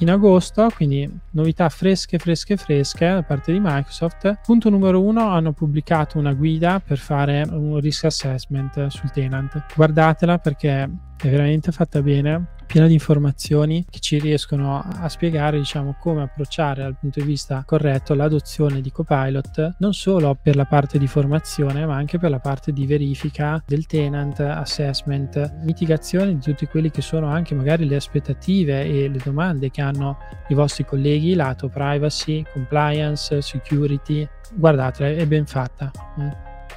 in agosto, quindi novità fresche, fresche, fresche da parte di Microsoft. Punto numero uno, hanno pubblicato una guida per fare un risk assessment sul tenant. Guardatela perché è veramente fatta bene piena di informazioni che ci riescono a spiegare diciamo come approcciare dal punto di vista corretto l'adozione di Copilot non solo per la parte di formazione ma anche per la parte di verifica del tenant, assessment, mitigazione di tutti quelli che sono anche magari le aspettative e le domande che hanno i vostri colleghi lato privacy, compliance, security. Guardatela, è ben fatta.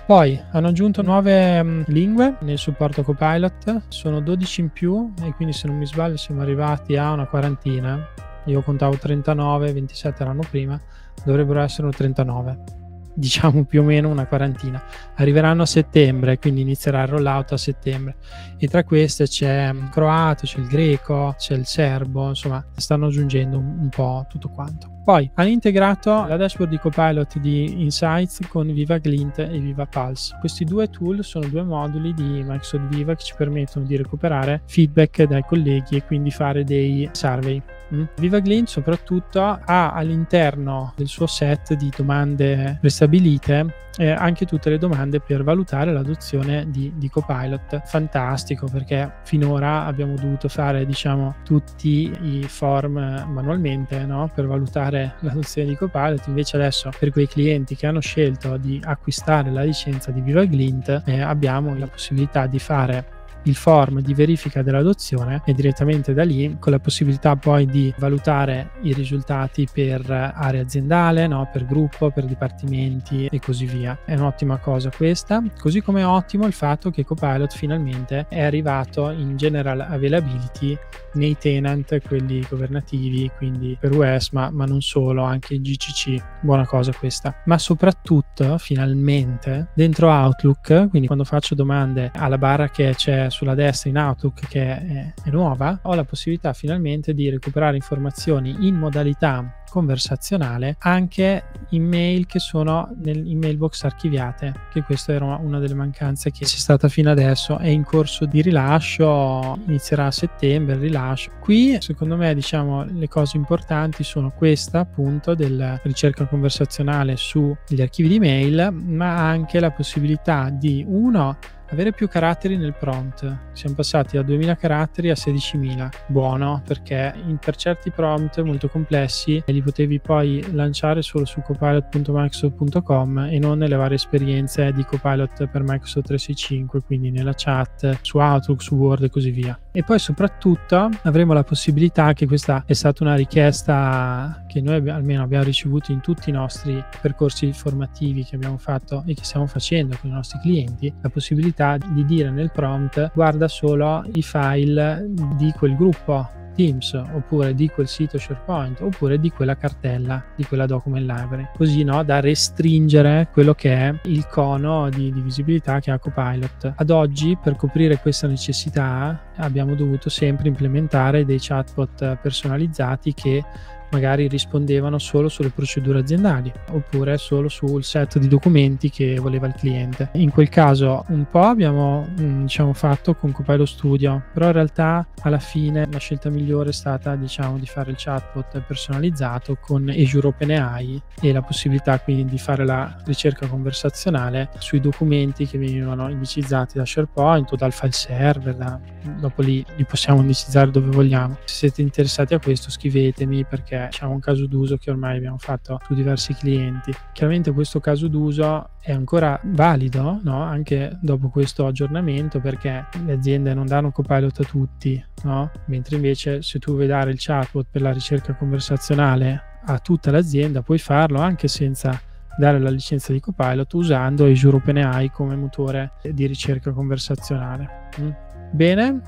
Mm. Poi hanno aggiunto nuove um, lingue nel supporto Copilot, sono 12 in più e quindi se non mi sbaglio siamo arrivati a una quarantina. Io contavo 39, 27 l'anno prima, dovrebbero essere 39 diciamo più o meno una quarantina. Arriveranno a settembre, quindi inizierà il rollout a settembre. E tra queste c'è il croato, c'è il greco, c'è il serbo, insomma, stanno aggiungendo un, un po' tutto quanto. Poi hanno integrato la dashboard di Copilot di Insights con Viva Glint e Viva Pulse. Questi due tool sono due moduli di Microsoft Viva che ci permettono di recuperare feedback dai colleghi e quindi fare dei survey. Mm. Viva Glint soprattutto ha all'interno del suo set di domande prestabilite eh, anche tutte le domande per valutare l'adozione di, di Copilot. Fantastico perché finora abbiamo dovuto fare diciamo tutti i form manualmente no? per valutare l'adozione di Copilot, invece adesso per quei clienti che hanno scelto di acquistare la licenza di Viva Glint eh, abbiamo la possibilità di fare il form di verifica dell'adozione e direttamente da lì con la possibilità poi di valutare i risultati per area aziendale, no? per gruppo, per dipartimenti e così via. È un'ottima cosa questa, così come è ottimo il fatto che Copilot finalmente è arrivato in general availability nei tenant, quelli governativi, quindi per US, ma, ma non solo, anche in GCC. Buona cosa questa. Ma soprattutto, finalmente, dentro Outlook, quindi quando faccio domande alla barra che c'è sulla destra in Outlook, che è, è nuova, ho la possibilità finalmente di recuperare informazioni in modalità conversazionale anche in mail che sono in mailbox archiviate, che questa era una delle mancanze che c'è stata fino adesso, è in corso di rilascio, inizierà a settembre il rilascio. Qui secondo me diciamo le cose importanti sono questa appunto della ricerca conversazionale sugli archivi di mail, ma anche la possibilità di uno avere più caratteri nel prompt. Siamo passati da 2000 caratteri a 16.000. Buono, perché per certi prompt molto complessi li potevi poi lanciare solo su copilot.microsoft.com e non nelle varie esperienze di Copilot per Microsoft 365, quindi nella chat, su Outlook, su Word e così via. E poi soprattutto avremo la possibilità, che questa è stata una richiesta che noi almeno abbiamo ricevuto in tutti i nostri percorsi formativi che abbiamo fatto e che stiamo facendo con i nostri clienti, la possibilità di dire nel prompt guarda solo i file di quel gruppo Teams oppure di quel sito SharePoint oppure di quella cartella, di quella document library, così no, da restringere quello che è il cono di, di visibilità che ha Copilot. Ad oggi per coprire questa necessità abbiamo dovuto sempre implementare dei chatbot personalizzati che magari rispondevano solo sulle procedure aziendali oppure solo sul set di documenti che voleva il cliente. In quel caso un po' abbiamo mm, diciamo, fatto con Copilot Studio, però in realtà alla fine la scelta migliore è stata diciamo, di fare il chatbot personalizzato con Azure OpenAI e la possibilità quindi di fare la ricerca conversazionale sui documenti che venivano indicizzati da SharePoint o dal file server, da... dopo lì li possiamo indicizzare dove vogliamo. Se siete interessati a questo scrivetemi perché è diciamo, un caso d'uso che ormai abbiamo fatto su diversi clienti. Chiaramente questo caso d'uso è ancora valido no? anche dopo questo aggiornamento perché le aziende non danno copilot a tutti, no? mentre invece se tu vuoi dare il chatbot per la ricerca conversazionale a tutta l'azienda puoi farlo anche senza dare la licenza di Copilot usando Azure OpenAI come motore di ricerca conversazionale. Mm. Bene,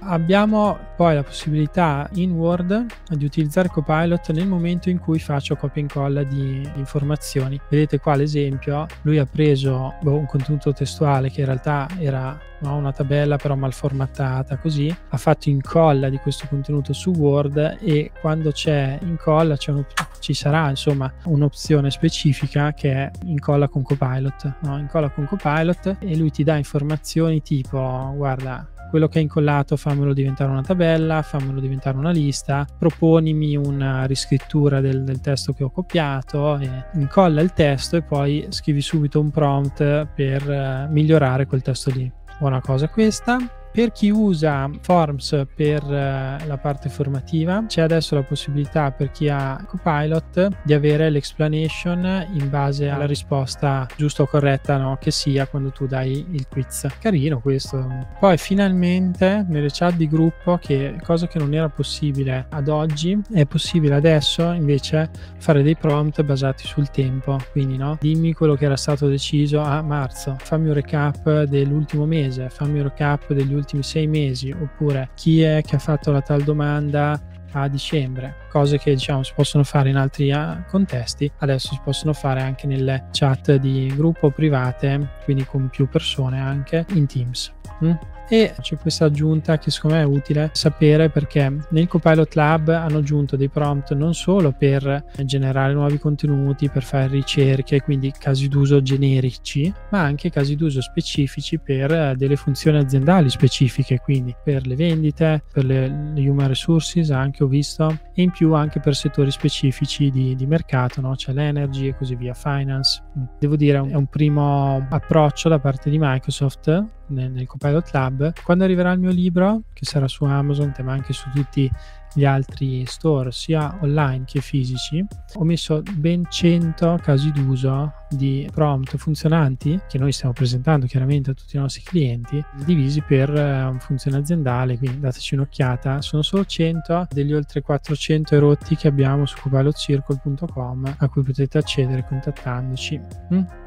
Abbiamo poi la possibilità in Word di utilizzare Copilot nel momento in cui faccio copia e incolla di informazioni. Vedete qua l'esempio, lui ha preso boh, un contenuto testuale che in realtà era no, una tabella però mal formattata così, ha fatto incolla di questo contenuto su Word e quando c'è incolla c'è ci sarà insomma un'opzione specifica che è incolla con Copilot, no? incolla con Copilot e lui ti dà informazioni tipo guarda quello che hai incollato fammelo diventare una tabella, fammelo diventare una lista, proponimi una riscrittura del, del testo che ho copiato, incolla il testo e poi scrivi subito un prompt per uh, migliorare quel testo lì. Buona cosa questa. Per chi usa Forms per uh, la parte formativa, c'è adesso la possibilità per chi ha Copilot di avere l'explanation in base alla risposta giusta o corretta no? che sia quando tu dai il quiz. Carino questo. Poi finalmente nelle chat di gruppo, che cosa che non era possibile ad oggi, è possibile adesso invece fare dei prompt basati sul tempo. Quindi no? dimmi quello che era stato deciso a marzo, fammi un recap dell'ultimo mese, fammi un recap degli ultimi ultimi sei mesi oppure chi è che ha fatto la tal domanda a dicembre, cose che diciamo si possono fare in altri ah, contesti, adesso si possono fare anche nelle chat di gruppo private, quindi con più persone anche in Teams. Mm? e c'è questa aggiunta che secondo me è utile sapere perché nel Copilot Lab hanno aggiunto dei prompt non solo per generare nuovi contenuti, per fare ricerche, quindi casi d'uso generici, ma anche casi d'uso specifici per delle funzioni aziendali specifiche, quindi per le vendite, per le, human resources anche ho visto e in più anche per settori specifici di, di mercato, no? c'è l'energy e così via, finance. Devo dire è un primo approccio da parte di Microsoft nel, nel Copilot Lab. Quando arriverà il mio libro, che sarà su Amazon, ma anche su tutti gli altri store, sia online che fisici, ho messo ben 100 casi d'uso di prompt funzionanti che noi stiamo presentando chiaramente a tutti i nostri clienti, divisi per uh, funzione aziendale, quindi dateci un'occhiata. Sono solo 100 degli oltre 400 erotti che abbiamo su copiloccircle.com a cui potete accedere contattandoci. Mm?